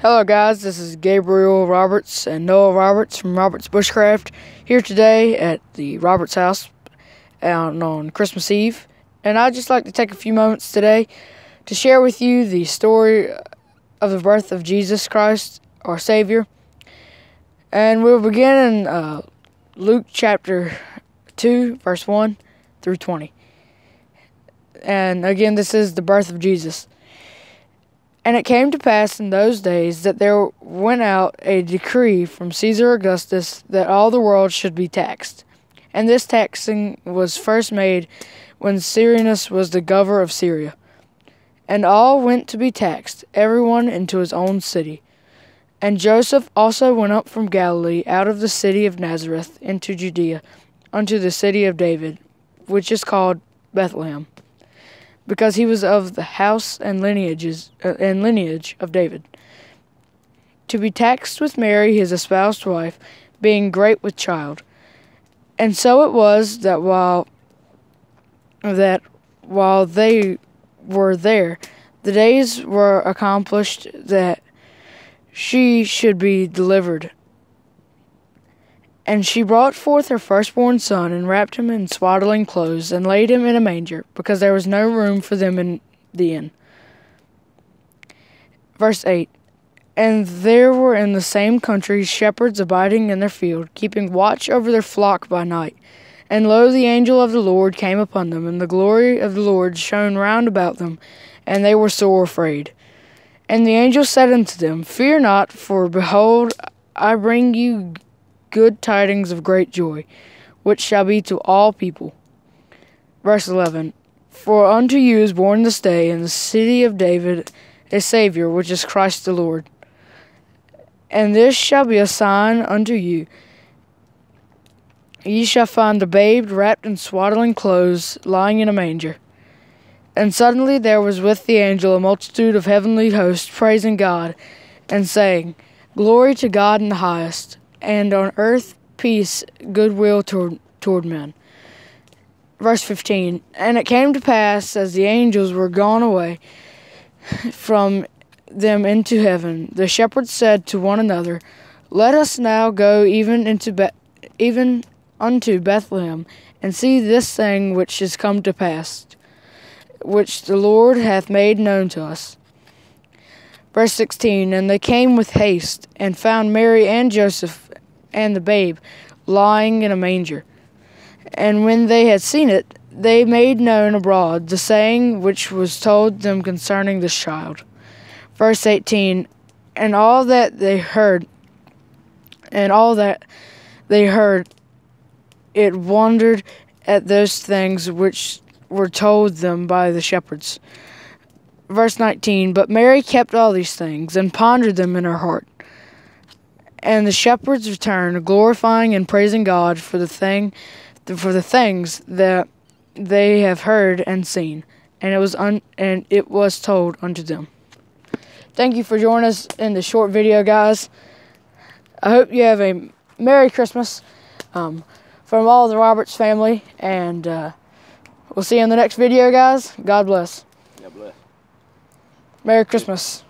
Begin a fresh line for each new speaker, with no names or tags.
Hello guys, this is Gabriel Roberts and Noah Roberts from Roberts Bushcraft here today at the Roberts house out on Christmas Eve. And I'd just like to take a few moments today to share with you the story of the birth of Jesus Christ, our Savior. And we'll begin in uh, Luke chapter 2, verse 1 through 20. And again, this is the birth of Jesus. And it came to pass in those days that there went out a decree from Caesar Augustus that all the world should be taxed. And this taxing was first made when Cyrenius was the governor of Syria. And all went to be taxed, every one into his own city. And Joseph also went up from Galilee out of the city of Nazareth into Judea, unto the city of David, which is called Bethlehem because he was of the house and lineages uh, and lineage of David. To be taxed with Mary, his espoused wife, being great with child. And so it was that while that while they were there, the days were accomplished that she should be delivered. And she brought forth her firstborn son, and wrapped him in swaddling clothes, and laid him in a manger, because there was no room for them in the inn. Verse 8 And there were in the same country shepherds abiding in their field, keeping watch over their flock by night. And lo, the angel of the Lord came upon them, and the glory of the Lord shone round about them, and they were sore afraid. And the angel said unto them, Fear not, for behold, I bring you good tidings of great joy, which shall be to all people. Verse 11 For unto you is born this day in the city of David a Saviour, which is Christ the Lord. And this shall be a sign unto you. Ye shall find the babe wrapped in swaddling clothes, lying in a manger. And suddenly there was with the angel a multitude of heavenly hosts praising God, and saying, Glory to God in the highest, and on earth peace, goodwill toward, toward men. Verse 15 And it came to pass, as the angels were gone away from them into heaven, the shepherds said to one another, Let us now go even into Be- even unto Bethlehem, and see this thing which is come to pass, which the Lord hath made known to us. Verse 16 And they came with haste, and found Mary and Joseph and the babe lying in a manger. And when they had seen it, they made known abroad the saying which was told them concerning this child. Verse 18 And all that they heard, and all that they heard, it wondered at those things which were told them by the shepherds. Verse 19 But Mary kept all these things, and pondered them in her heart. And the shepherds returned, glorifying and praising God for the thing, for the things that they have heard and seen, and it was un, and it was told unto them. Thank you for joining us in the short video, guys. I hope you have a Merry Christmas um, from all the Roberts family, and uh, we'll see you in the next video, guys. God bless.
God bless.
Merry Christmas.